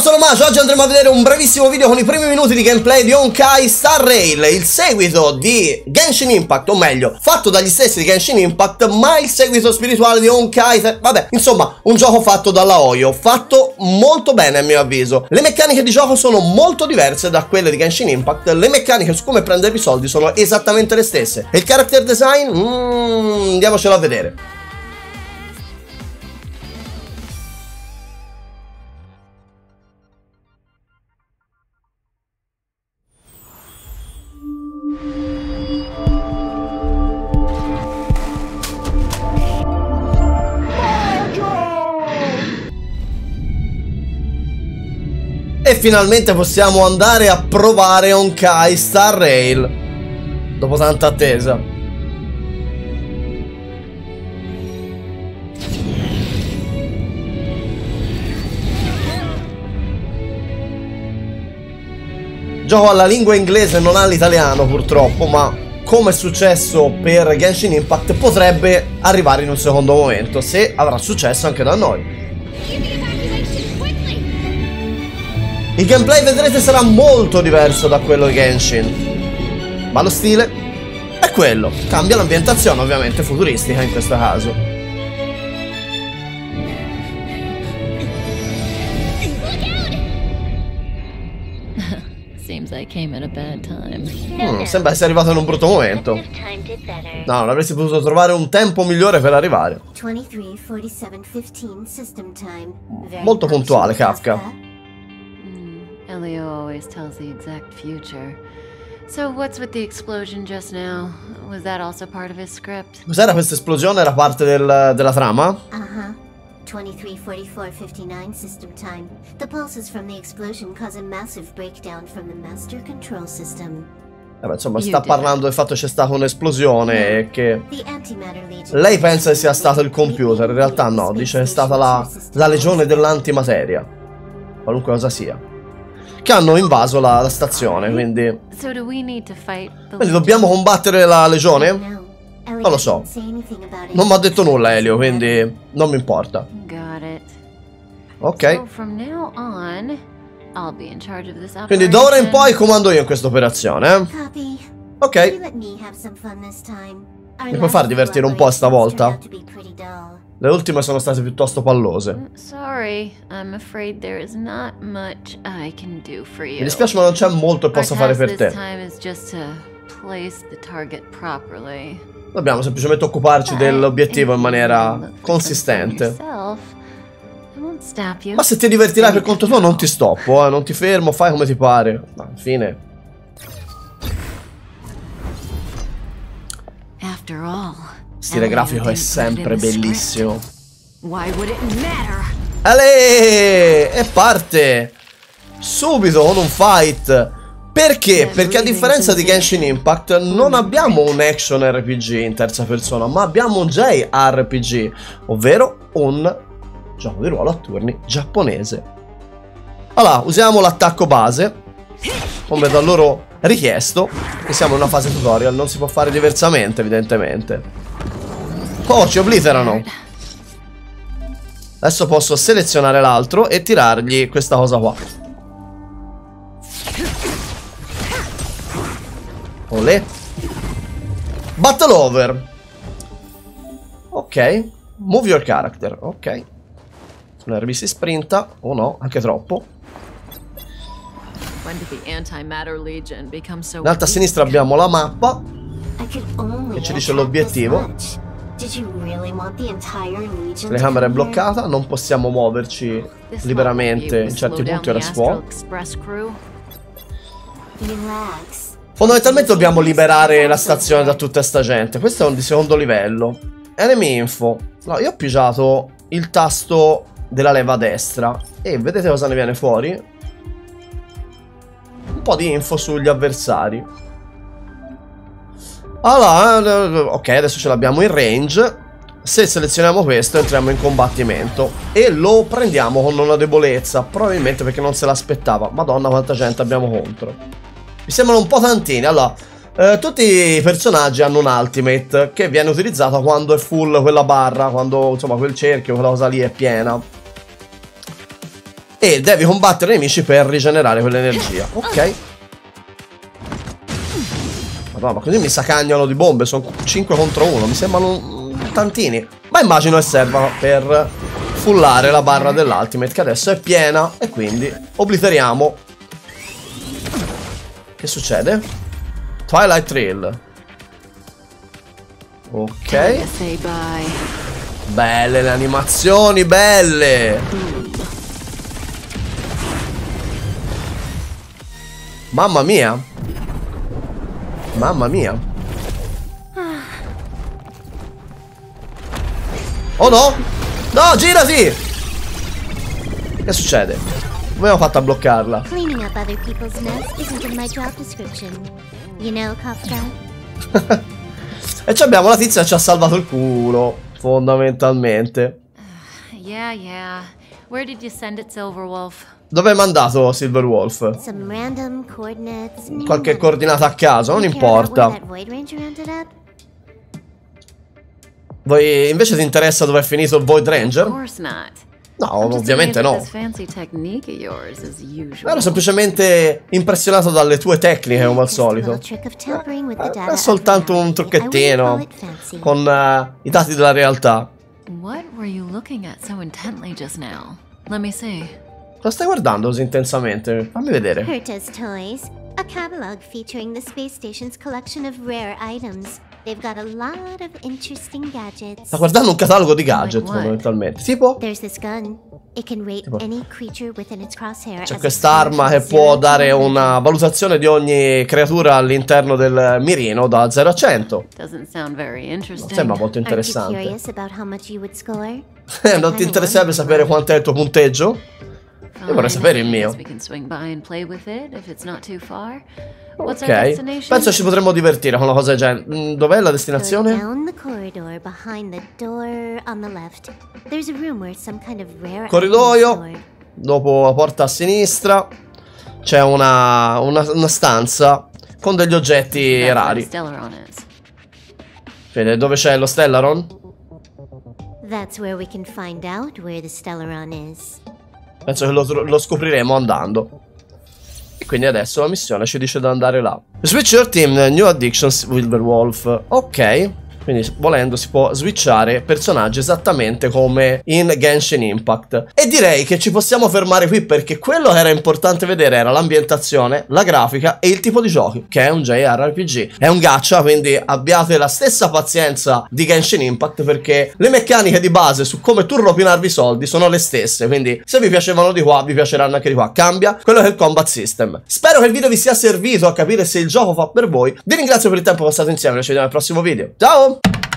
Ciao sono Maggio, oggi andremo a vedere un brevissimo video con i primi minuti di gameplay di Honkai Star Rail Il seguito di Genshin Impact, o meglio, fatto dagli stessi di Genshin Impact Ma il seguito spirituale di Honkai Vabbè, insomma, un gioco fatto dalla Oyo Fatto molto bene a mio avviso. Le meccaniche di gioco sono molto diverse da quelle di Genshin Impact. Le meccaniche su come prendervi i soldi sono esattamente le stesse. E il character design? Mmm, andiamocelo a vedere finalmente possiamo andare a provare Honkai Star Rail. Dopo tanta attesa. Gioco alla lingua inglese, non all'italiano purtroppo, ma come è successo per Genshin Impact potrebbe arrivare in un secondo momento, se avrà successo anche da noi. Il gameplay vedrete sarà molto diverso da quello di Genshin. Ma lo stile è quello. Cambia l'ambientazione ovviamente futuristica in questo caso. Mm, sembra essere arrivato in un brutto momento. No, non avresti potuto trovare un tempo migliore per arrivare. Molto puntuale, Kafka. Elio always tells the exact future. So what's with the explosion just now? Was that also part of his script? Cos'era questa esplosione? Era parte del, della trama? Uh-huh. 234459 system time. The pulses from the explosion cause a massive breakdown from the master control system. Vabbè, insomma, sta parlando del fatto che c'è stata un'esplosione e che lei pensa che sia stato il computer, in realtà no, dice che è stata la, la legione dell'antimateria, qualunque cosa sia che hanno invaso la, la stazione, quindi... Quindi dobbiamo combattere la legione? Non lo so. Non mi ha detto nulla Elio, quindi non mi importa. Ok. Quindi da ora in poi comando io in questa operazione, eh? Ok. Mi puoi far divertire un po' stavolta? Le ultime sono state piuttosto pallose. Mm, sorry, I'm afraid there is not much I can do for you. Mi dispiace ma non c'è molto che posso fare per te. Dobbiamo semplicemente occuparci dell'obiettivo in maniera consistente. Ma se ti divertirai per conto tuo non ti stoppo, eh? non ti fermo, fai come ti pare. Ma fine. After all, Stile grafico è sempre bellissimo. Ale! E parte! Subito con un fight! Perché? Perché a differenza di Genshin Impact non abbiamo un action RPG in terza persona, ma abbiamo un JRPG, ovvero un gioco di ruolo a turni giapponese. Allora, usiamo l'attacco base, come da loro richiesto, che siamo in una fase tutorial, non si può fare diversamente evidentemente. Oh, ci obliterano. Adesso posso selezionare l'altro e tirargli questa cosa qua. Olè. Battle over. Ok. Move your character. Ok. Nervi si sprinta. O oh no, anche troppo. In alto a sinistra abbiamo la mappa. Che ci dice l'obiettivo. La camera è bloccata, non possiamo muoverci liberamente in certi punti, ora si può. Fondamentalmente dobbiamo liberare la stazione da tutta sta gente. Questo è un di secondo livello. Enemy info. No, io ho pigiato il tasto della leva destra. E vedete cosa ne viene fuori? Un po' di info sugli avversari. Allora, eh, ok, adesso ce l'abbiamo in range. Se selezioniamo questo entriamo in combattimento e lo prendiamo con una debolezza, probabilmente perché non se l'aspettava. Madonna quanta gente abbiamo contro. Mi sembrano un po' tantini. Allora, eh, tutti i personaggi hanno un ultimate che viene utilizzato quando è full quella barra, quando insomma quel cerchio, quella cosa lì è piena. E devi combattere i nemici per rigenerare quell'energia. Ok. Madonna, ma così mi sacagnano di bombe. Sono 5 contro 1. Mi sembrano tantini. Ma immagino che servano per fullare la barra dell'ultimate che adesso è piena e quindi obliteriamo. Che succede? Twilight Trail. Ok. Belle le animazioni, belle! Mamma mia! Mamma mia! Oh no! No, girati! Che succede? Come abbiamo fatto a bloccarla? Cleaning up other people's nests isn't in my job description. You know, e ci abbiamo la tizia che ci ha salvato il culo. Fondamentalmente. Yeah, yeah. Where did you send it, Silverwolf? Dove hai mandato Silverwolf? Qualche coordinata a caso, non importa. Voi invece ti interessa dove è finito il Void Ranger? No, ovviamente no. Ero semplicemente impressionato dalle tue tecniche, come al solito. È soltanto un trucchettino con uh, i dati della realtà. What were you looking at so intently just now? Let me see. Lo stai guardando così intensamente? Fammi vedere. Herta's Toys, a catalog featuring the space station's collection of rare items. They've got a lot of interesting gadgets. Sta guardando un catalogo di gadget fondamentalmente. Tipo? There's this gun. It can rate any creature within its crosshair. C'è quest'arma che può dare una valutazione di ogni creatura all'interno del mirino da 0 a 100. Non sembra molto interessante. non ti interesserebbe sapere quanto è il tuo punteggio? Io vorrei sapere il mio. Ok, penso ci potremmo divertire con una cosa del genere. Mm, dov'è la destinazione? Corridoio. Dopo la porta a sinistra c'è una, una, una, stanza con degli oggetti rari. Vede dove c'è lo Stellaron? That's where we can find out where the Stellaron is. Penso che lo, lo scopriremo andando. E quindi adesso la missione ci dice di andare là. Switch your team, new addictions, Wilberwolf. Ok. Quindi volendo si può switchare personaggi esattamente come in Genshin Impact. E direi che ci possiamo fermare qui perché quello che era importante vedere era l'ambientazione, la grafica e il tipo di giochi, che è un JRPG. È un gacha, quindi abbiate la stessa pazienza di Genshin Impact perché le meccaniche di base su come tu ropinarvi i soldi sono le stesse. Quindi se vi piacevano di qua, vi piaceranno anche di qua. Cambia quello che è il combat system. Spero che il video vi sia servito a capire se il gioco fa per voi. Vi ringrazio per il tempo passato insieme, ci vediamo al prossimo video. Ciao! Tchau!